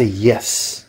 Say yes.